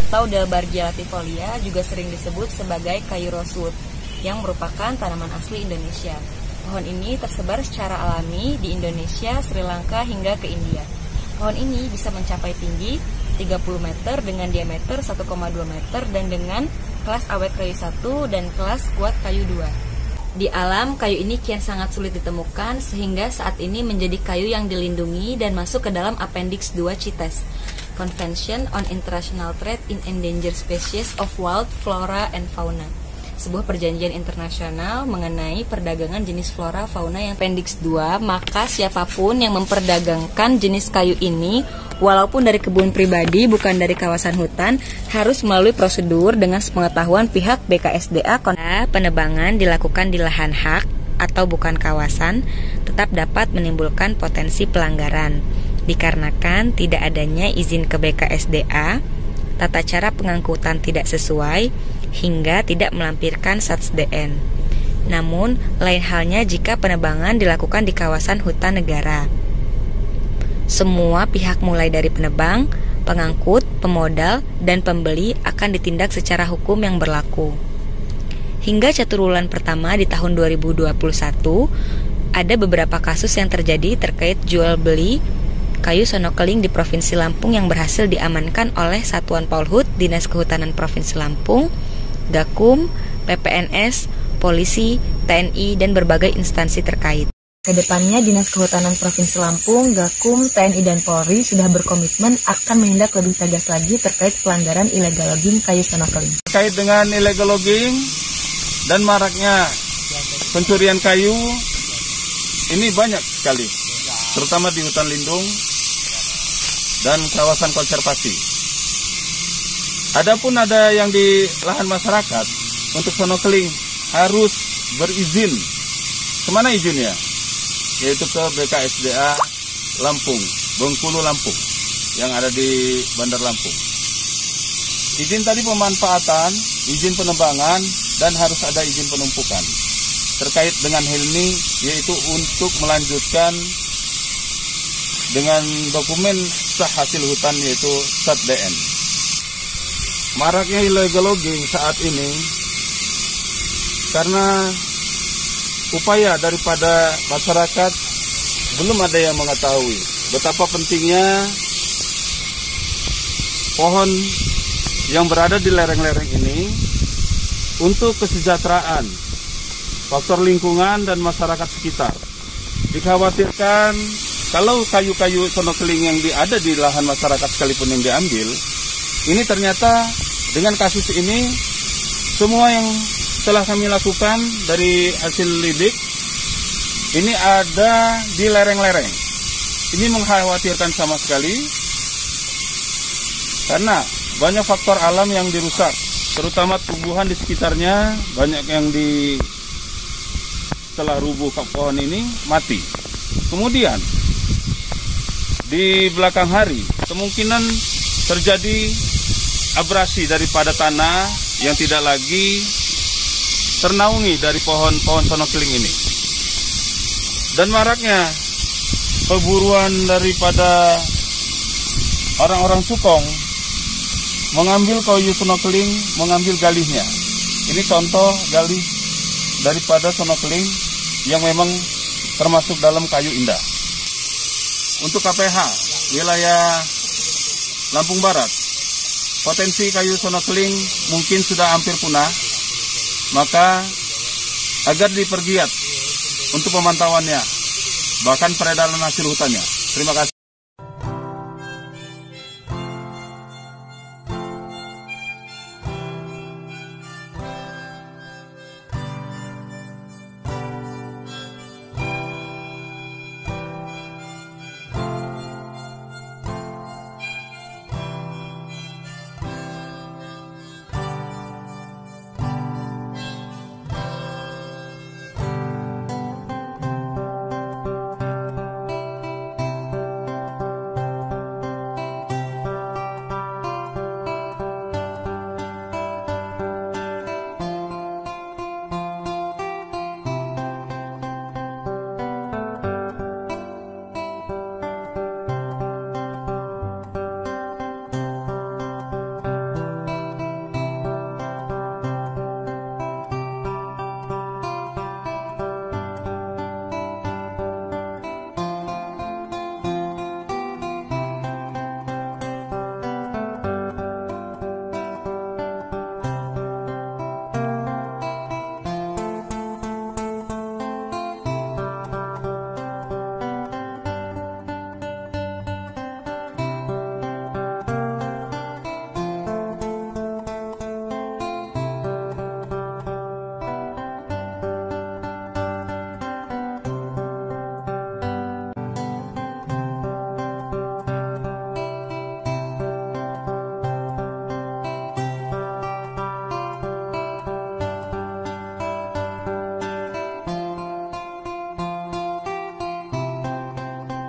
atau Delbargia latifolia juga sering disebut sebagai kayu rosewood yang merupakan tanaman asli Indonesia. Pohon ini tersebar secara alami di Indonesia, Sri Lanka hingga ke India. Pohon ini bisa mencapai tinggi 30 meter dengan diameter 1,2 meter dan dengan kelas awet kayu 1 dan kelas kuat kayu 2. Di alam, kayu ini kian sangat sulit ditemukan sehingga saat ini menjadi kayu yang dilindungi dan masuk ke dalam Appendix 2 CITES, Convention on International Trade in Endangered Species of Wild Flora and Fauna. Sebuah perjanjian internasional mengenai perdagangan jenis flora fauna yang Appendix 2, maka siapa pun yang memperdagangkan jenis kayu ini walaupun dari kebun pribadi bukan dari kawasan hutan harus melalui prosedur dengan sepengetahuan pihak BKSDA penebangan dilakukan di lahan hak atau bukan kawasan tetap dapat menimbulkan potensi pelanggaran dikarenakan tidak adanya izin ke BKSDA tata cara pengangkutan tidak sesuai hingga tidak melampirkan SATSDN. Namun, lain halnya jika penebangan dilakukan di kawasan hutan negara. Semua pihak mulai dari penebang, pengangkut, pemodal, dan pembeli akan ditindak secara hukum yang berlaku. Hingga bulan pertama di tahun 2021, ada beberapa kasus yang terjadi terkait jual beli kayu sonokeling di Provinsi Lampung yang berhasil diamankan oleh Satuan Polhut Dinas Kehutanan Provinsi Lampung Gakum, PPNS, polisi, TNI, dan berbagai instansi terkait. Ke depannya, Dinas Kehutanan Provinsi Lampung, Gakum, TNI, dan Polri sudah berkomitmen akan menindak lebih tegas lagi terkait pelanggaran illegal logging kayu sonokeling. Terkait dengan illegal logging dan maraknya pencurian kayu, ini banyak sekali, terutama di hutan lindung dan kawasan konservasi. Adapun ada yang di lahan masyarakat untuk sonokeling harus berizin. Ke mana izinnya? Yaitu ke BKSDA Lampung, Bengkulu Lampung, yang ada di Bandar Lampung. Izin tadi pemanfaatan, izin penebangan, dan harus ada izin penumpukan. Terkait dengan hal ini, yaitu untuk melanjutkan dengan dokumen sah hasil hutan yaitu SATDN maraknya illegal logging saat ini karena upaya daripada masyarakat belum ada yang mengetahui betapa pentingnya pohon yang berada di lereng-lereng ini untuk kesejahteraan faktor lingkungan dan masyarakat sekitar. Dikhawatirkan kalau kayu-kayu sonokeling yang ada di lahan masyarakat sekalipun yang diambil, ini ternyata dengan kasus ini semua yang telah kami lakukan dari hasil lidik ini ada di lereng-lereng. Ini mengkhawatirkan sama sekali karena banyak faktor alam yang dirusak, terutama tumbuhan di sekitarnya banyak yang di setelah rubuh pohon ini mati. Kemudian di belakang hari kemungkinan terjadi abrasi daripada tanah yang tidak lagi ternaungi dari pohon-pohon sonokeling ini. Dan maraknya perburuan daripada orang-orang Sukong mengambil kayu sonokeling, mengambil galihnya. Ini contoh galih daripada sonokeling yang memang termasuk dalam kayu indah. Untuk KPH, wilayah Lampung Barat, potensi kayu sonokeling mungkin sudah hampir punah, maka agar dipergiat untuk pemantauannya, bahkan peredaran hasil hutannya. Terima kasih.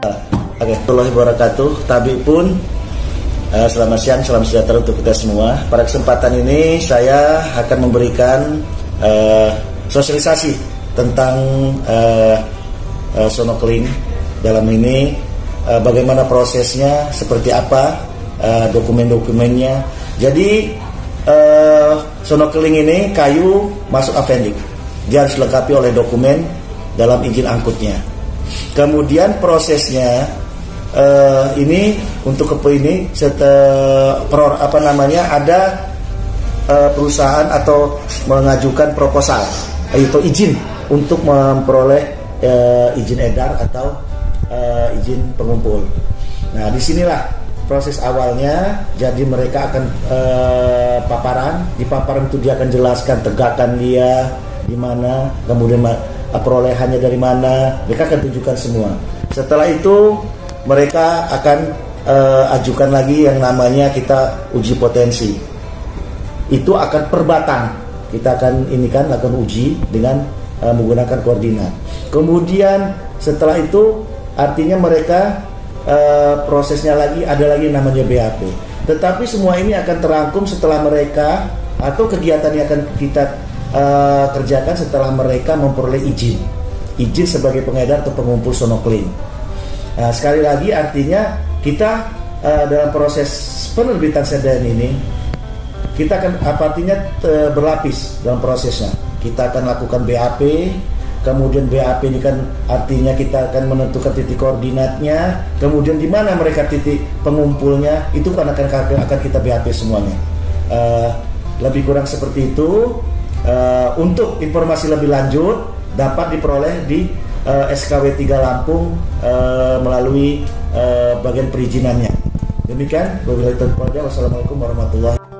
Oke, okay. wabarakatuh. Tabi pun uh, selamat siang, salam sejahtera untuk kita semua. Pada kesempatan ini saya akan memberikan uh, sosialisasi tentang uh, uh, sonokling. Dalam ini uh, bagaimana prosesnya, seperti apa uh, dokumen-dokumennya. Jadi uh, sonokling ini kayu masuk Avendik. Dia harus dilengkapi oleh dokumen dalam izin angkutnya. Kemudian prosesnya uh, ini untuk ke ini pro, apa namanya ada uh, perusahaan atau mengajukan proposal yaitu izin untuk memperoleh uh, izin edar atau uh, izin pengumpul. Nah di sinilah proses awalnya jadi mereka akan paparan di paparan itu dia akan jelaskan tegakan dia di mana kemudian perolehannya dari mana mereka akan tunjukkan semua setelah itu mereka akan uh, ajukan lagi yang namanya kita uji potensi. Itu akan perbatang. Kita akan ini kan lakukan uji dengan uh, menggunakan koordinat. Kemudian setelah itu artinya mereka uh, prosesnya lagi ada lagi namanya BAP. Tetapi semua ini akan terangkum setelah mereka atau kegiatan yang akan kita uh, kerjakan setelah mereka memperoleh izin. Izin sebagai pengedar atau pengumpul sonoklin. Nah, sekali lagi artinya kita uh, dalam proses penerbitan sedan ini kita akan apa artinya uh, berlapis dalam prosesnya. Kita akan lakukan BAP, kemudian BAP ini kan artinya kita akan menentukan titik koordinatnya, kemudian di mana mereka titik pengumpulnya itu kan akan akan kita BAP semuanya. Uh, lebih kurang seperti itu. Uh, untuk informasi lebih lanjut dapat diperoleh di uh, SKW 3 Lampung uh, melalui uh, bagian perizinannya. Demikian, wabillahi taufiq Wassalamualaikum warahmatullahi